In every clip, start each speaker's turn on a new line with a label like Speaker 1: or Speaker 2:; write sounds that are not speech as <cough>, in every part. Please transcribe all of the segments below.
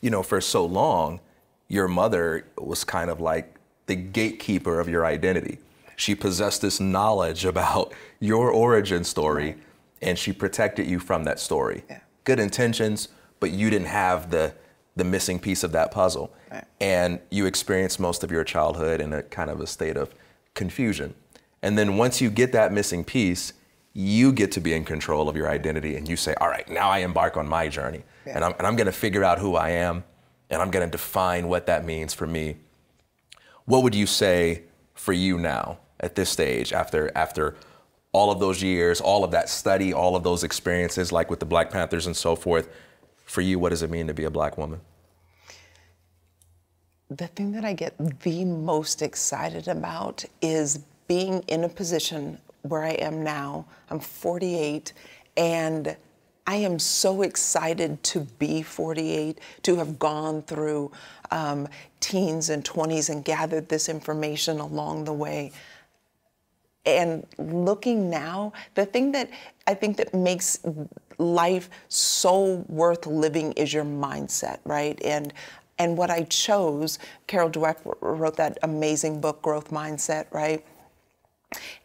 Speaker 1: you know, for so long, your mother was kind of like the gatekeeper of your identity. She possessed this knowledge about <laughs> your origin story and she protected you from that story.
Speaker 2: Yeah.
Speaker 1: Good intentions, but you didn't have the the missing piece of that puzzle.
Speaker 2: Right.
Speaker 1: And you experienced most of your childhood in a kind of a state of confusion. And then once you get that missing piece, you get to be in control of your identity and you say, all right, now I embark on my journey.
Speaker 2: Yeah.
Speaker 1: And I'm, and I'm going to figure out who I am and I'm going to define what that means for me. What would you say for you now at this stage after, after all of those years, all of that study, all of those experiences, like with the Black Panthers and so forth? For you, what does it mean to be a black woman?
Speaker 2: The thing that I get the most excited about is being in a position where I am now. I'm 48, and I am so excited to be 48, to have gone through um, teens and 20s and gathered this information along the way. And looking now, the thing that I think that makes life so worth living is your mindset, right? And and what I chose, Carol Dweck wrote that amazing book, Growth Mindset, right?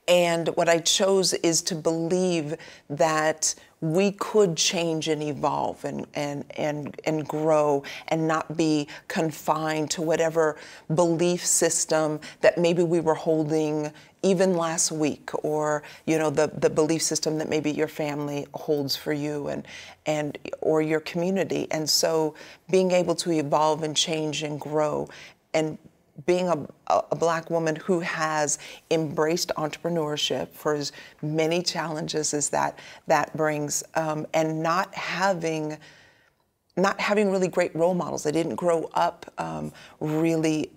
Speaker 2: And what I chose is to believe that we could change and evolve and, and, and, and grow and not be confined to whatever belief system that maybe we were holding even last week or you know the, the belief system that maybe your family holds for you and and or your community. And so being able to evolve and change and grow and being a, a, black woman who has embraced entrepreneurship for as many challenges as that that brings, um, and not having not having really great role models. I didn't grow up um, really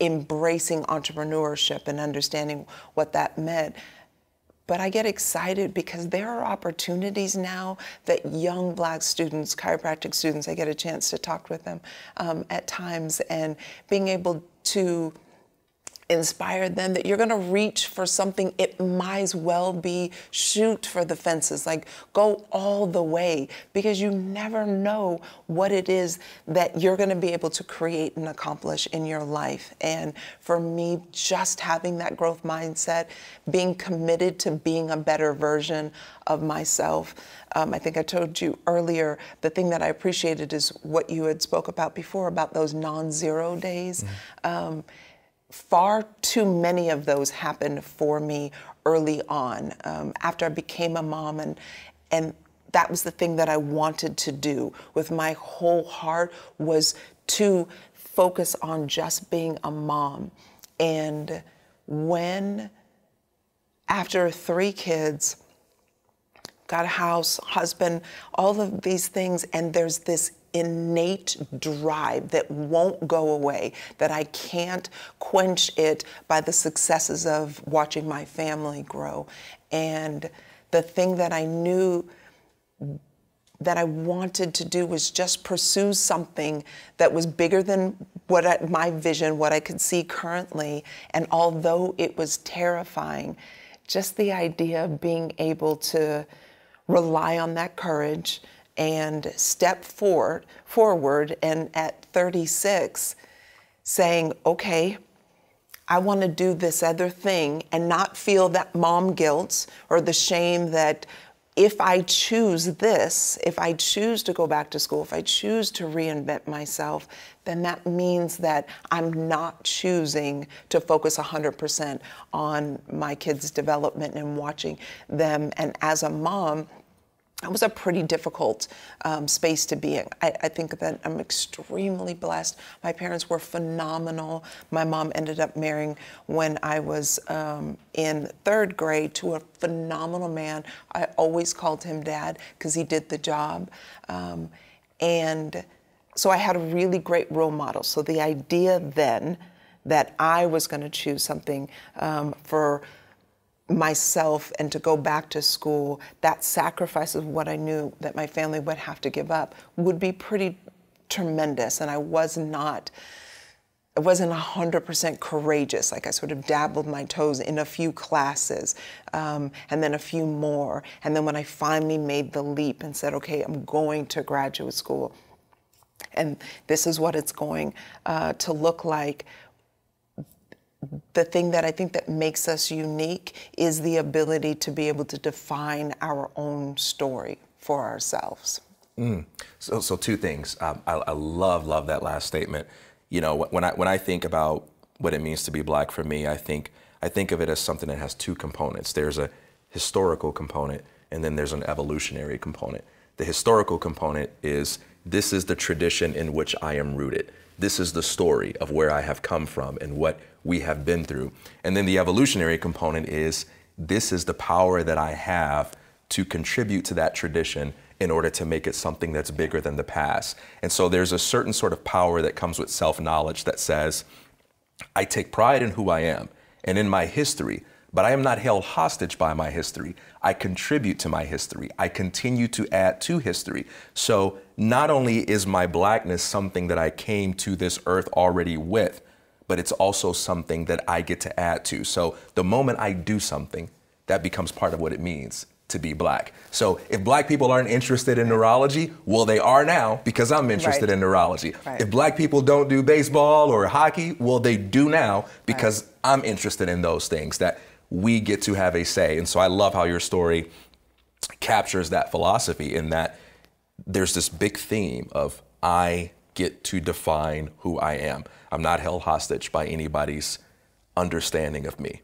Speaker 2: embracing entrepreneurship and understanding what that meant. But I get excited because there are opportunities now that young black students, chiropractic students, I get a chance to talk with them um, at times, and being able to inspire them that you're going to reach for something it might as well be shoot for the fences. Like go all the way because you never know what it is that you're going to be able to create and accomplish in your life. And for me just having that growth mindset being committed to being a better version of myself um, I think I told you earlier the thing that I appreciated is what you had spoke about before about those non-zero days. Mm-hmm. um, far too many of those happened for me early on um, after I became a mom and and that was the thing that I wanted to do with my whole heart was to focus on just being a mom. And when after three kids got a house husband all of these things and there's this innate drive that won't go away, that I can't quench it by the successes of watching my family grow. And the thing that I knew that I wanted to do was just pursue something that was bigger than what I, my vision, what I could see currently. And although it was terrifying, just the idea of being able to rely on that courage and step forward, forward and at 36 saying, okay, I want to do this other thing and not feel that mom guilt or the shame that if I choose this, if I choose to go back to school, if I choose to reinvent myself, then that means that I'm not choosing to focus 100% on my kids' development and watching them. And as a mom, it was a pretty difficult um, space to be in. I, I, think that I'm extremely blessed. My parents were phenomenal. My mom ended up marrying when I was um, in third grade to a phenomenal man. I always called him dad because he did the job. Um, and so I had a really great role model. So the idea then that I was going to choose something um, for myself and to go back to school, that sacrifice of what I knew that my family would have to give up would be pretty tremendous. And I was not, I wasn't 100% courageous. Like I sort of dabbled my toes in a few classes um, and then a few more. And then when I finally made the leap and said, okay, I'm going to graduate school, and this is what it's going uh, to look like. The thing that I think that makes us unique is the ability to be able to define our own story for ourselves.
Speaker 1: Mm. So, so two things. Um, I, I love, love that last statement. You know, when I when I think about what it means to be black for me, I think I think of it as something that has two components. There's a historical component, and then there's an evolutionary component. The historical component is this is the tradition in which I am rooted. This is the story of where I have come from and what we have been through. And then the evolutionary component is this is the power that I have to contribute to that tradition in order to make it something that's bigger than the past. And so there's a certain sort of power that comes with self knowledge that says, I take pride in who I am and in my history, but I am not held hostage by my history. I contribute to my history. I continue to add to history. So not only is my blackness something that I came to this earth already with, but it's also something that I get to add to. So the moment I do something, that becomes part of what it means to be black. So if black people aren't interested in neurology, well, they are now because I'm interested right. in neurology. Right. If black people don't do baseball or hockey, well, they do now because right. I'm interested in those things that we get to have a say. And so I love how your story captures that philosophy in that there's this big theme of I get to define who I am. I'm not held hostage by anybody's understanding of me.